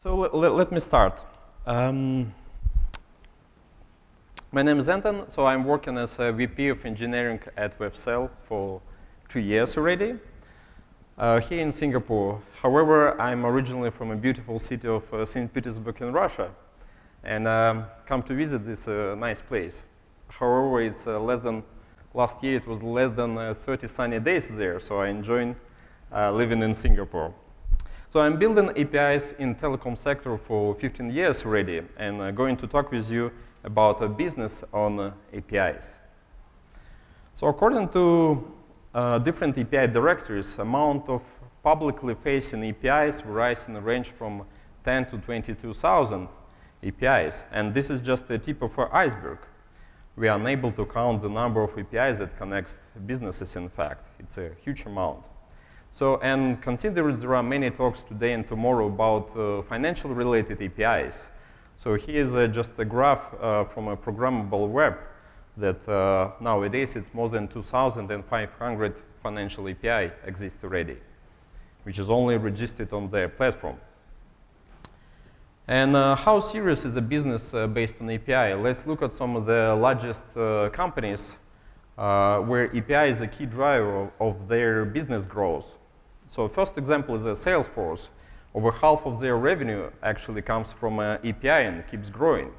So let me start. Um, my name is Anton, so I'm working as a VP of engineering at Wavecell for two years already uh, here in Singapore. However, I'm originally from a beautiful city of uh, St. Petersburg in Russia and um, come to visit this uh, nice place. However, it's uh, less than, last year it was less than uh, 30 sunny days there, so I enjoy uh, living in Singapore. So I'm building APIs in telecom sector for 15 years already and I'm going to talk with you about a business on uh, APIs. So according to uh, different API directories, amount of publicly facing APIs varies in the range from 10 to 22,000 APIs. And this is just the tip of our iceberg. We are unable to count the number of APIs that connects businesses, in fact. It's a huge amount. So, and consider there are many talks today and tomorrow about uh, financial related APIs. So here's uh, just a graph uh, from a ProgrammableWeb that uh, nowadays it's more than 2,500 financial API exist already, which is only registered on their platform. And uh, how serious is a business uh, based on API? Let's look at some of the largest uh, where API is a key driver of, their business growth. So first example is Salesforce. Over half of their revenue actually comes from uh, API and keeps growing.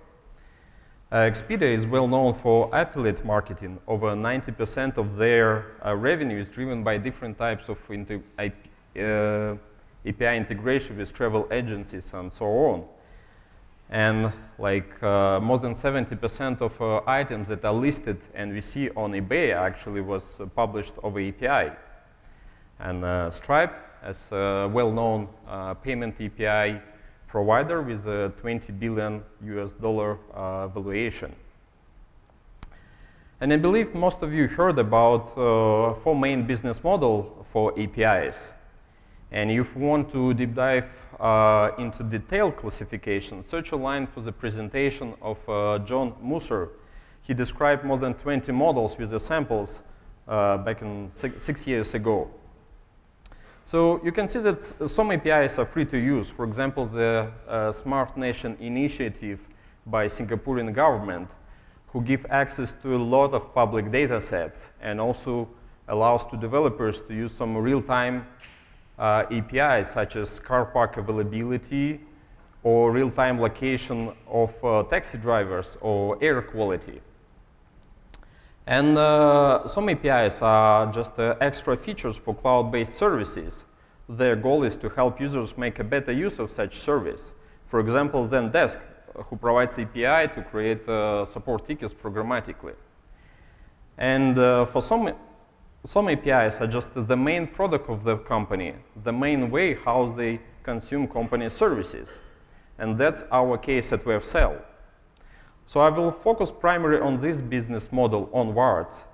Uh, Expedia is well known for affiliate marketing. Over 90% of their uh, revenue is driven by different types of uh, API integration with travel agencies and so on. And like uh, more than 70% of uh, items that are listed and we see on eBay actually was uh, published over API. And Stripe as a well-known uh, payment API provider with a 20 billion US dollar uh, valuation. And I believe most of you heard about uh, four main business model for APIs. And if you want to deep dive uh, into detailed classification, search a line for the presentation of uh, John Musser. He described more than 20 models with the samples uh, back in six, six years ago. So you can see that some APIs are free to use. For example, the uh, Smart Nation initiative by Singaporean government who give access to a lot of public data sets and also allows to developers to use some real-time uh, APIs such as car park availability or real-time location of uh, taxi drivers or air quality. And uh, some APIs are just uh, extra features for cloud-based services. Their goal is to help users make a better use of such service. For example, Zendesk, who provides API to create uh, support tickets programmatically. And uh, for some, some APIs are just the main product of the company, the main way how they consume company services. And that's our case at Wavecell. So I will focus primarily on this business model onwards,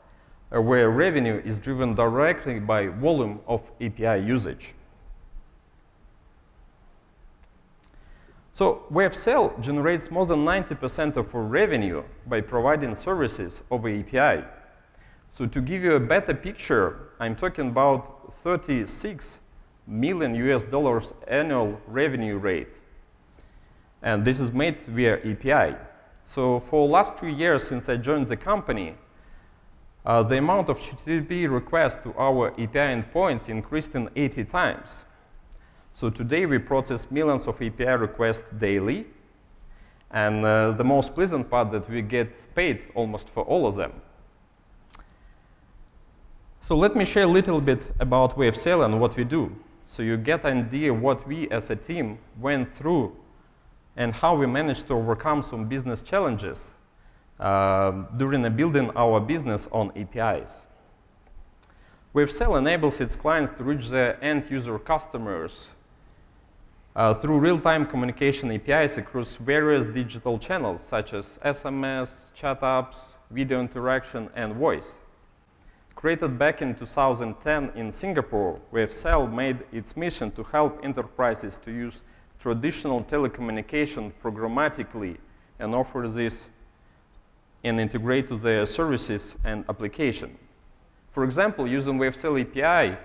uh, where revenue is driven directly by volume of API usage. So Wavecell generates more than 90% of our revenue by providing services over API. So to give you a better picture, I'm talking about 36 million US dollars annual revenue rate. And this is made via API. So for the last two years since I joined the company, uh, the amount of HTTP requests to our API endpoints increased in 80 times. So today we process millions of API requests daily. And uh, the most pleasant part that we get paid almost for all of them. So let me share a little bit about Wavecell and what we do. So you get an idea what we as a team went through and how we managed to overcome some business challenges uh, during building our business on APIs. Wavecell enables its clients to reach their end user customers uh, through real-time communication APIs across various digital channels such as SMS, chat apps, video interaction, and voice. Created back in 2010 in Singapore, Wavecell made its mission to help enterprises to use traditional telecommunication programmatically and offer this and integrate to their services and application. For example, using Wavecell API,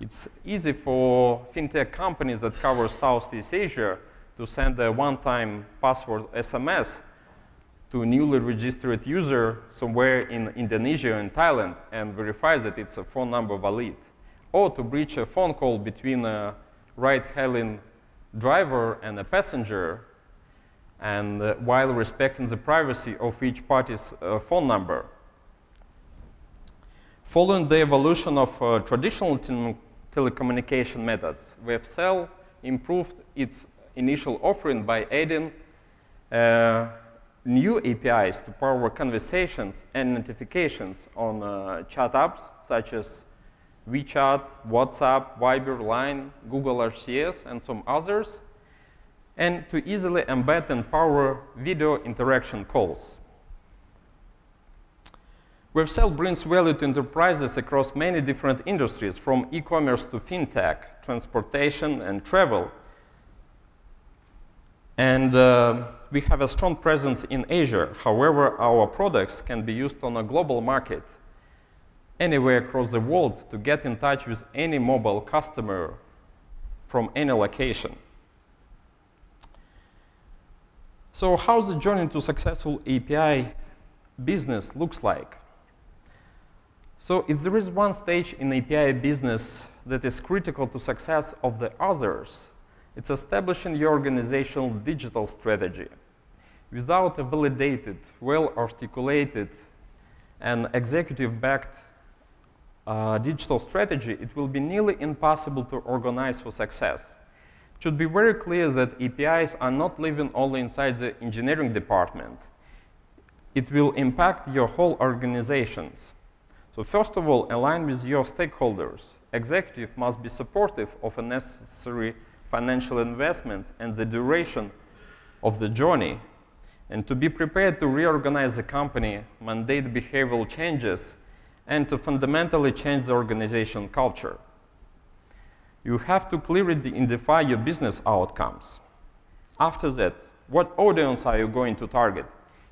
it's easy for fintech companies that cover Southeast Asia to send a one-time password SMS to a newly registered user somewhere in Indonesia and Thailand and verifies that it's a phone number valid, or to breach a phone call between a ride-hailing driver and a passenger, and uh, while respecting the privacy of each party's uh, phone number. Following the evolution of uh, traditional te telecommunication methods, Wavecell improved its initial offering by adding uh, new APIs to power conversations and notifications on uh, chat apps such as WeChat, WhatsApp, Viber, Line, Google RCS, and some others, and to easily embed and power video interaction calls. Wavecell brings value to enterprises across many different industries, from e-commerce to fintech, transportation, and travel. And uh, we have a strong presence in Asia. However, our products can be used on a global market anywhere across the world to get in touch with any mobile customer from any location. So how the journey to successful API business looks like? So if there is one stage in API business that is critical to success of the others, it's establishing your organizational digital strategy. Without a validated, well-articulated, and executive-backed uh, digital strategy, it will be nearly impossible to organize for success. It should be very clear that APIs are not living only inside the engineering department. It will impact your whole organizations. So first of all, align with your stakeholders. Executive must be supportive of a necessary financial investments and the duration of the journey. And to be prepared to reorganize the company, mandate behavioral changes, and to fundamentally change the organization culture. You have to clearly identify your business outcomes. After that, what audience are you going to target?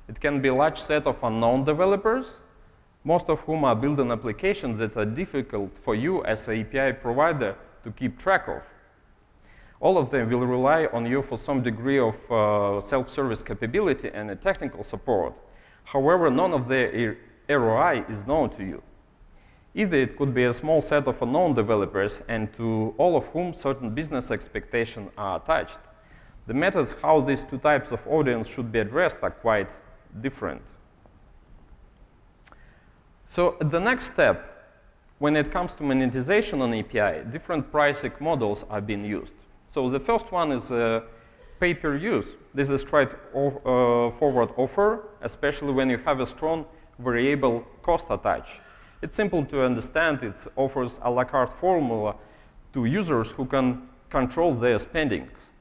It can be a large set of unknown developers most of whom are building applications that are difficult for you as an API provider to keep track of. All of them will rely on you for some degree of uh, self-service capability and technical support. However, none of their ROI is known to you. Either it could be a small set of unknown developers and to all of whom certain business expectations are attached. The methods how these two types of audience should be addressed are quite different. So the next step, when it comes to monetization on API, different pricing models are being used. So the first one is uh, pay-per-use. This is a straightforward uh, offer, especially when you have a strong variable cost attached. It's simple to understand. It offers a la carte formula to users who can control their spendings.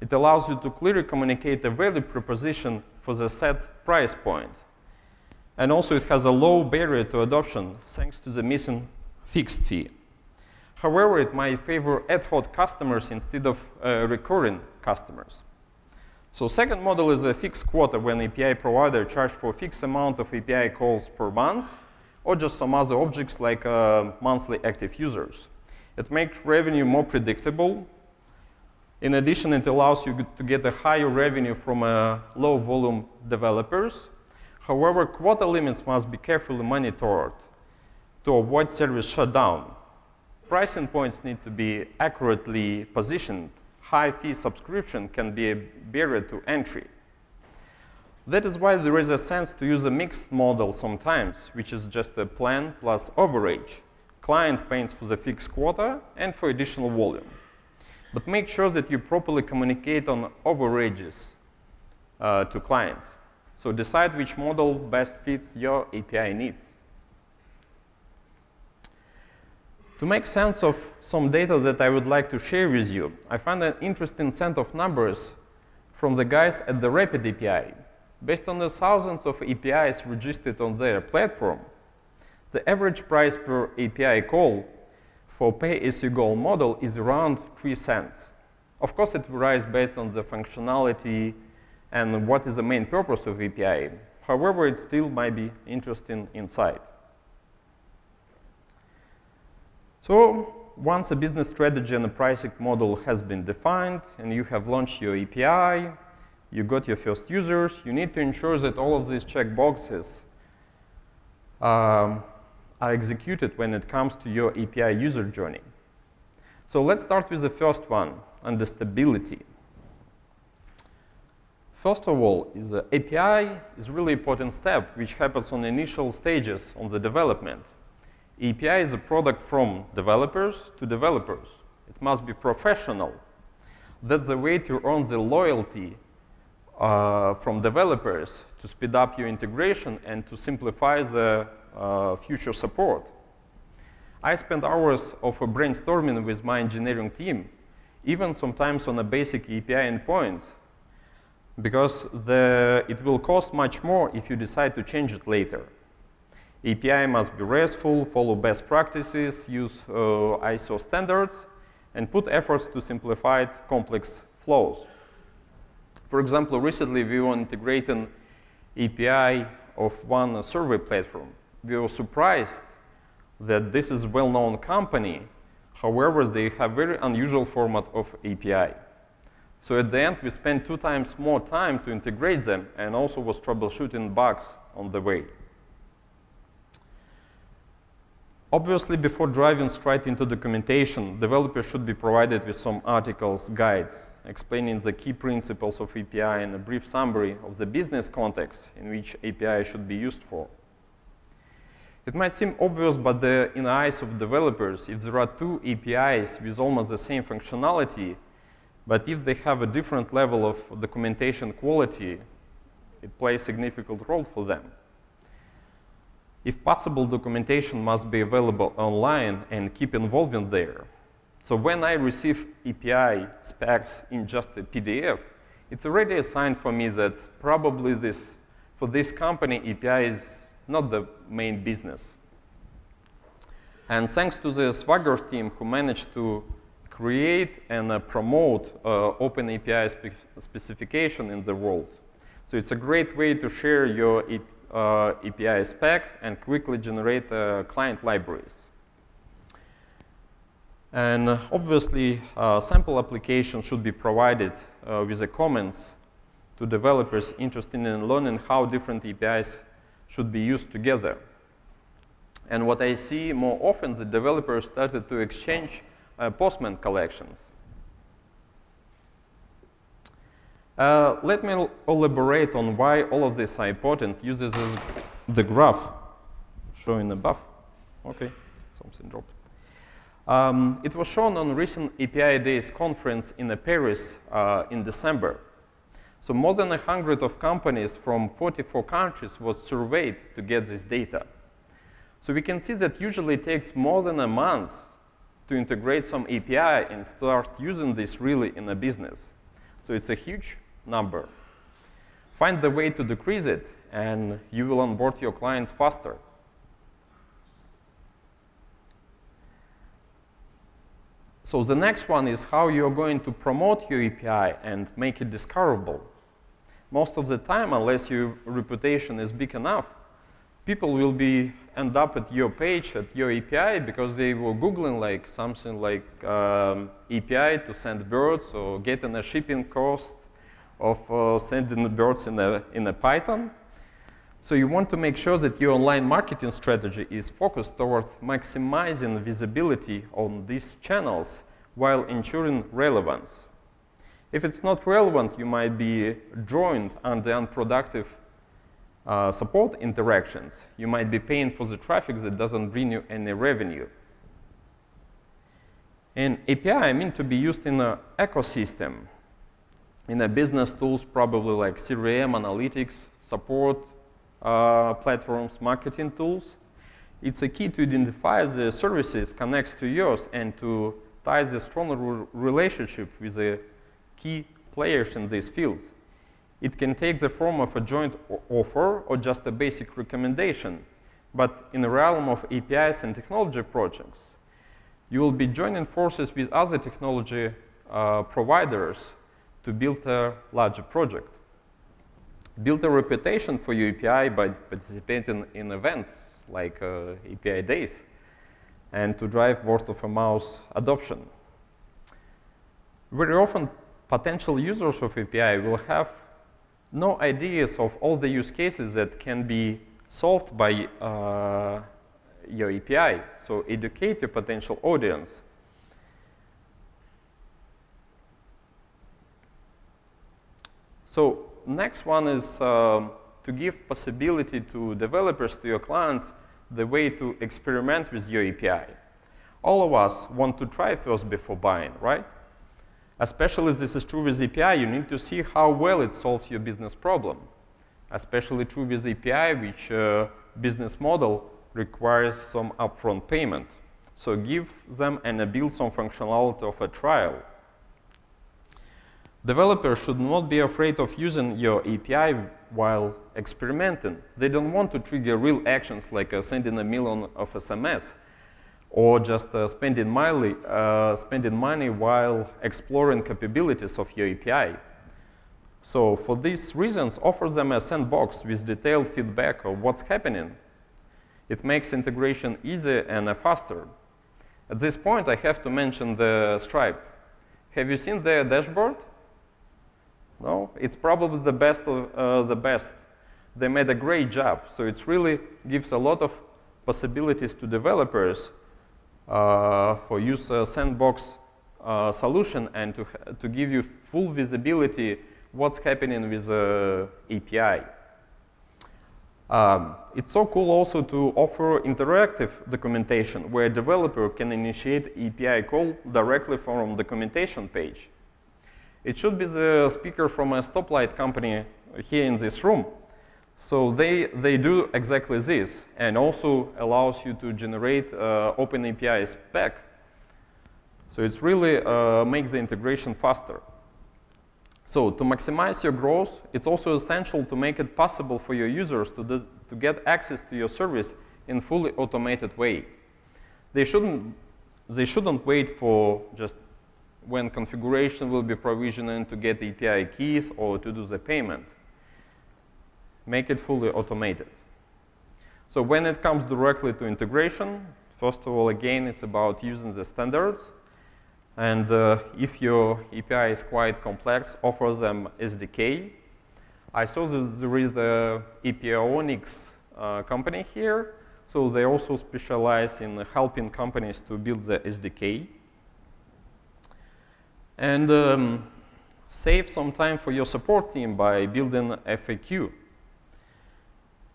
It allows you to clearly communicate a value proposition for the set price point. And also it has a low barrier to adoption thanks to the missing fixed fee. However, it might favor ad hoc customers instead of uh, recurring customers. So second model is a fixed quota when API provider charge for fixed amount of API calls per month or just some other objects like uh, monthly active users. It makes revenue more predictable. In addition, it allows you to get a higher revenue from uh, low volume developers However, quota limits must be carefully monitored to avoid service shutdown. Pricing points need to be accurately positioned. High fee subscription can be a barrier to entry. That is why there is a sense to use a mixed model sometimes, which is just a plan plus overage. Client pays for the fixed quota and for additional volume. But make sure that you properly communicate on overages uh, to clients. So decide which model best fits your API needs. To make sense of some data that I would like to share with you, I found an interesting set of numbers from the guys at the Rapid API. Based on the thousands of APIs registered on their platform, the average price per API call for pay-as-you-go model is around 3 cents. Of course, it varies based on the functionality and what is the main purpose of API. However, it still might be interesting insight. So once a business strategy and a pricing model has been defined and you have launched your API, you got your first users, you need to ensure that all of these checkboxes um, are executed when it comes to your API user journey. So let's start with the first one, the stability. First of all, is the API is really important step which happens on the initial stages on the development. API is a product from developers to developers. It must be professional. That's the way to earn the loyalty uh, from developers to speed up your integration and to simplify the uh, future support. I spend hours of brainstorming with my engineering team, even sometimes on a basic API endpoints, because the, it will cost much more if you decide to change it later. API must be RESTful, follow best practices, use uh, ISO standards, and put efforts to simplify complex flows. For example, recently we were integrating API of one survey platform. We were surprised that this is a well-known company. However, they have very unusual format of API. So at the end, we spent two times more time to integrate them and also was troubleshooting bugs on the way. Obviously, before driving straight into documentation, developers should be provided with some articles, guides, explaining the key principles of API and a brief summary of the business context in which API should be used for. It might seem obvious, but the, in the eyes of developers, if there are two APIs with almost the same functionality, but if they have a different level of documentation quality, it plays a significant role for them. If possible, documentation must be available online and keep evolving there. So when I receive API specs in just a PDF, it's already a sign for me that probably this, for this company, API is not the main business. And thanks to the Swagger team who managed to create and uh, promote uh, open API spe specification in the world. So it's a great way to share your uh, API spec and quickly generate uh, client libraries. And obviously, uh, sample applications should be provided uh, with the comments to developers interested in learning how different APIs should be used together. And what I see more often, the developers started to exchange uh, Postman collections. Uh, let me elaborate on why all of this important uses the graph showing above. Okay, something dropped. Um, it was shown on recent API Days conference in Paris uh, in December. So more than 100 of companies from 44 countries was surveyed to get this data. So we can see that usually it takes more than a month to integrate some API and start using this really in a business. So it's a huge number. Find the way to decrease it, and you will onboard your clients faster. So the next one is how you're going to promote your API and make it discoverable. Most of the time, unless your reputation is big enough, people will be end up at your page, at your API, because they were Googling like something like um, API to send birds or getting a shipping cost of uh, sending the birds in a, in a Python. So you want to make sure that your online marketing strategy is focused toward maximizing visibility on these channels while ensuring relevance. If it's not relevant, you might be joined under unproductive uh, support interactions. You might be paying for the traffic that doesn't bring you any revenue. And API I mean to be used in an ecosystem in a business tools, probably like CRM, analytics, support uh, platforms, marketing tools. It's a key to identify the services connects to yours and to tie the stronger relationship with the key players in these fields. It can take the form of a joint offer or just a basic recommendation. But in the realm of APIs and technology projects, you will be joining forces with other technology uh, providers to build a larger project. Build a reputation for your API by participating in events like uh, API Days. and to drive word of mouth adoption. Very often, potential users of API will have no ideas of all the use cases that can be solved by uh, your API. So educate your potential audience. So next one is uh, to give possibility to developers, to your clients, the way to experiment with your API. All of us want to try first before buying, right? Especially this is true with API, you need to see how well it solves your business problem. Especially true with API, which uh, business model requires some upfront payment. So give them and build some functionality of a trial. Developers should not be afraid of using your API while experimenting. They don't want to trigger real actions like uh, sending a million of SMS or just uh, spending, money, uh, spending money while exploring capabilities of your API. So for these reasons, offer them a sandbox with detailed feedback of what's happening. It makes integration easier and faster. At this point, I have to mention the Stripe. Have you seen their dashboard? No, it's probably the best of uh, the best. They made a great job. So it really gives a lot of possibilities to developers uh, for use a sandbox uh, solution and to, to give you full visibility what's happening with the API. Um, it's so cool also to offer interactive documentation where a developer can initiate API call directly from documentation page. It should be the speaker from a stoplight company here in this room. So they, they do exactly this and also allows you to generate uh, OpenAPI spec. So it really uh, makes the integration faster. So to maximize your growth, it's also essential to make it possible for your users to, to get access to your service in fully automated way. They shouldn't, they shouldn't wait for just when configuration will be provisioning to get API keys or to do the payment. Make it fully automated. So when it comes directly to integration, first of all, again, it's about using the standards. And uh, if your API is quite complex, offer them SDK. I saw that there is the APIonics uh, company here. So they also specialize in helping companies to build the SDK and um, save some time for your support team by building FAQ.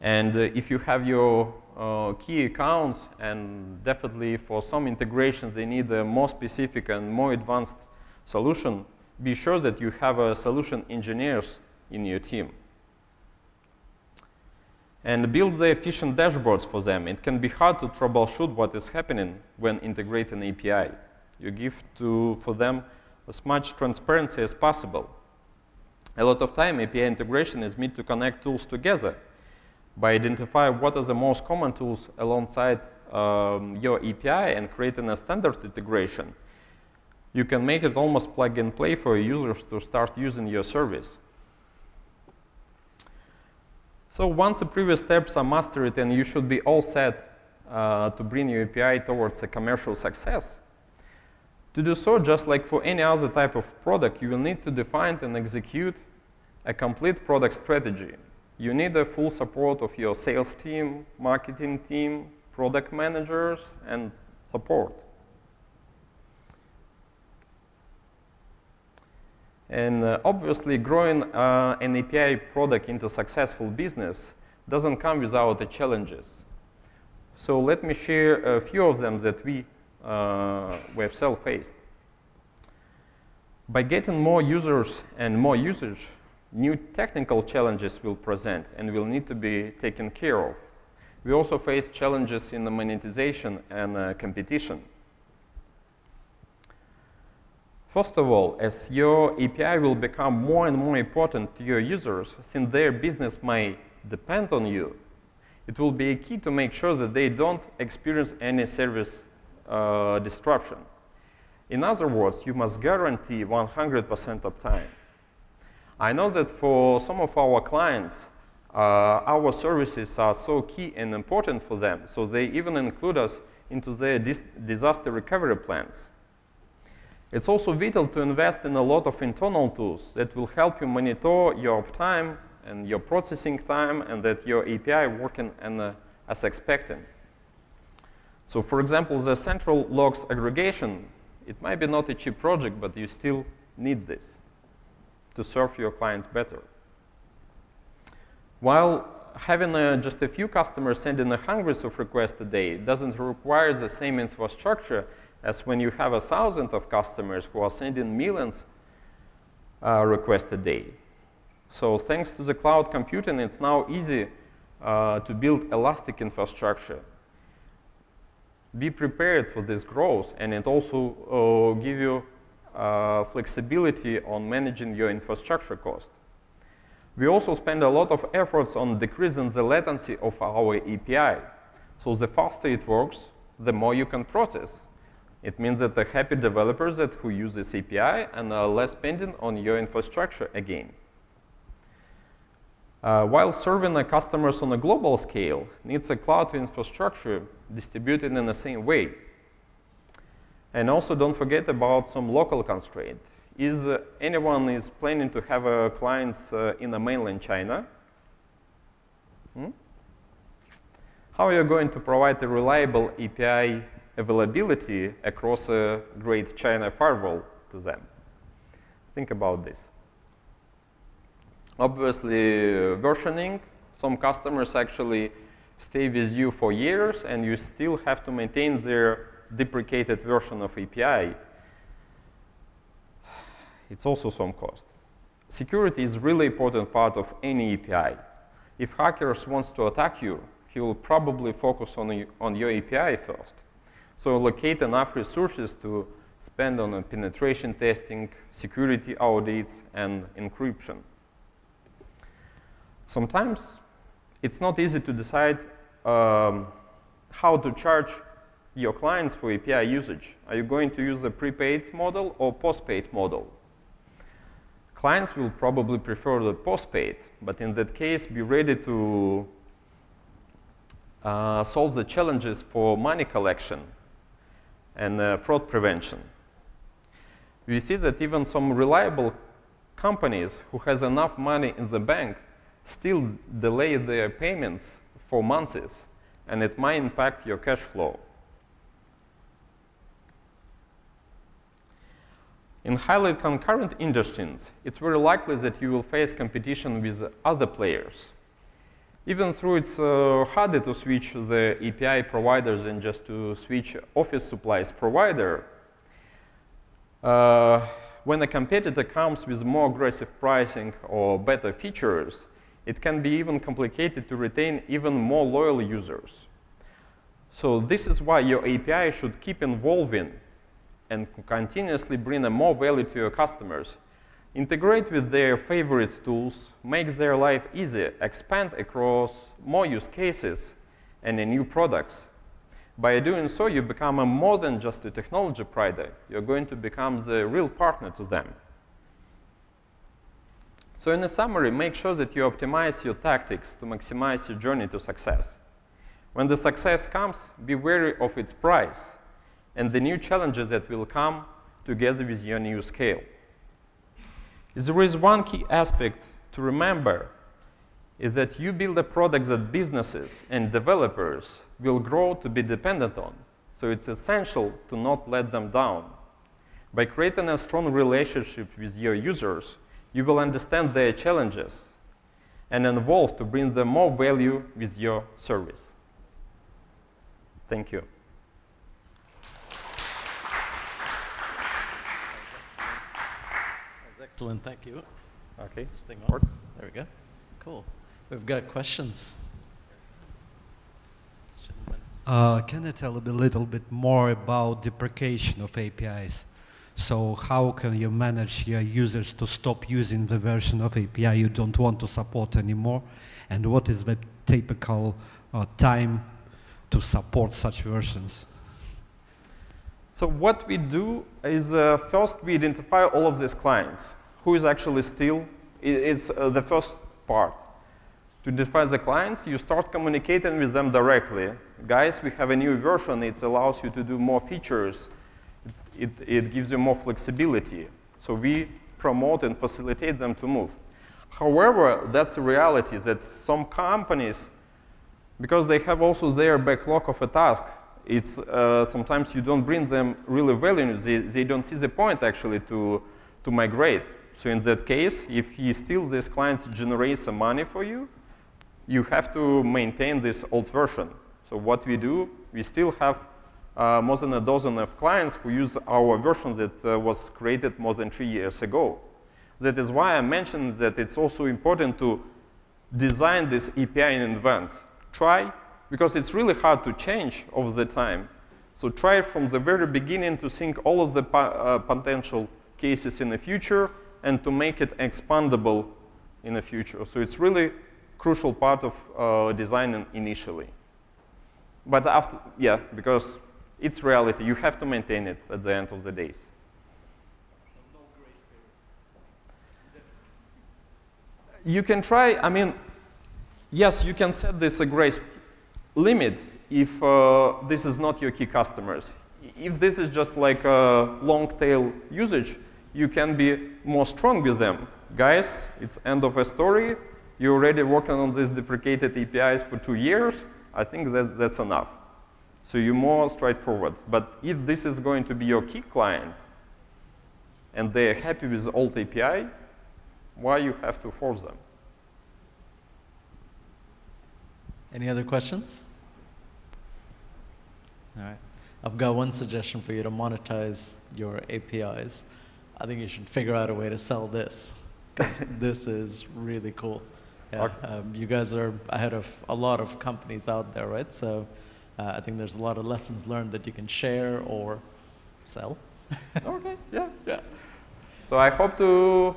And uh, if you have your uh, key accounts, and definitely for some integrations they need a more specific and more advanced solution, be sure that you have a solution engineers in your team. And build the efficient dashboards for them. It can be hard to troubleshoot what is happening when integrating API. You give to, for them as much transparency as possible. A lot of time, API integration is meant to connect tools together by identifying what are the most common tools alongside um, your API and creating a standard integration. You can make it almost plug and play for users to start using your service. So once the previous steps are mastered and you should be all set uh, to bring your API towards a commercial success, to do so, just like for any other type of product, you will need to define and execute a complete product strategy. You need the full support of your sales team, marketing team, product managers, and support. And uh, obviously, growing uh, an API product into successful business doesn't come without the challenges. So let me share a few of them that we uh, we have self-faced. By getting more users and more usage, new technical challenges will present and will need to be taken care of. We also face challenges in the monetization and uh, competition. First of all, as your API will become more and more important to your users, since their business may depend on you, it will be a key to make sure that they don't experience any service uh, disruption. In other words, you must guarantee 100% uptime. I know that for some of our clients, uh, our services are so key and important for them, so they even include us into their dis disaster recovery plans. It's also vital to invest in a lot of internal tools that will help you monitor your uptime and your processing time and that your API working uh, as expected. So for example, the central logs aggregation, it might be not a cheap project, but you still need this to serve your clients better. While having uh, just a few customers sending hundreds of requests a day doesn't require the same infrastructure as when you have a thousand of customers who are sending millions uh, requests a day. So thanks to the cloud computing, it's now easy uh, to build elastic infrastructure. Be prepared for this growth, and it also uh, give you uh, flexibility on managing your infrastructure cost. We also spend a lot of efforts on decreasing the latency of our API. So the faster it works, the more you can process. It means that the happy developers that who use this API and are less dependent on your infrastructure again. Uh, while serving the customers on a global scale needs a cloud infrastructure distributed in the same way. And also don't forget about some local constraint. Is uh, anyone is planning to have uh, clients uh, in the mainland China? Hmm? How are you going to provide a reliable API availability across a great China firewall to them? Think about this. Obviously, uh, versioning, some customers actually stay with you for years and you still have to maintain their deprecated version of API it's also some cost. Security is really important part of any API. If hackers wants to attack you, he will probably focus on, on your API first. So allocate enough resources to spend on penetration testing, security audits, and encryption. Sometimes it's not easy to decide um, how to charge your clients for API usage. Are you going to use a prepaid model or postpaid model? Clients will probably prefer the postpaid, but in that case, be ready to uh, solve the challenges for money collection and uh, fraud prevention. We see that even some reliable companies who has enough money in the bank still delay their payments for months, and it might impact your cash flow. In highly concurrent industries, it's very likely that you will face competition with other players. Even though it's uh, harder to switch the API providers than just to switch office supplies provider, uh, when a competitor comes with more aggressive pricing or better features, it can be even complicated to retain even more loyal users. So this is why your API should keep evolving and continuously bring more value to your customers. Integrate with their favorite tools, make their life easier, expand across more use cases and new products. By doing so, you become a more than just a technology provider. You're going to become the real partner to them. So in a summary, make sure that you optimize your tactics to maximize your journey to success. When the success comes, be wary of its price and the new challenges that will come together with your new scale. There is one key aspect to remember is that you build a product that businesses and developers will grow to be dependent on. So it's essential to not let them down. By creating a strong relationship with your users, you will understand their challenges and evolve to bring them more value with your service. Thank you. Excellent, thank you. Okay, this thing works. There we go. Cool. We've got questions. Uh, can you tell a little bit more about deprecation of APIs? So how can you manage your users to stop using the version of API you don't want to support anymore? And what is the typical uh, time to support such versions? So what we do is uh, first we identify all of these clients who is actually still, it's uh, the first part. to define the clients, you start communicating with them directly. Guys, we have a new version. It allows you to do more features. It, it, gives you more flexibility. So we promote and facilitate them to move. However, that's the reality that some companies, because they have also their backlog of a task, it's uh, sometimes you don't bring them really value. They, they don't see the point actually to, to migrate. So in that case, if he still this client generates some money for you, you have to maintain this old version. So what we do, we still have more than a dozen of clients who use our version that uh, was created more than three years ago. That is why I mentioned that it's also important to design this API in advance. Try, because it's really hard to change over the time. So try from the very beginning to think all of the uh, potential cases in the future and to make it expandable in the future. So it's really crucial part of uh, designing initially. But after, yeah, because it's reality, you have to maintain it at the end of the days. You can try, I mean, yes, you can set this a grace limit if uh, this is not your key customers. If this is just like a long tail usage, you can be more strong with them. Guys, it's end of a story. You're already working on these deprecated APIs for two years. I think that that's enough. So you're more straightforward. But if this is going to be your key client, and they're happy with the old API, why you have to force them? Any other questions? All right. I've got one suggestion for you to monetize your APIs. I think you should figure out a way to sell this because this is really cool. Yeah, um, you guys are ahead of a lot of companies out there, right? So uh, I think there's a lot of lessons learned that you can share or sell. okay, yeah, yeah. So I hope to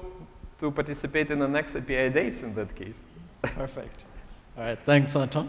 to participate in the next API days in that case. Perfect. All right, thanks, Anton.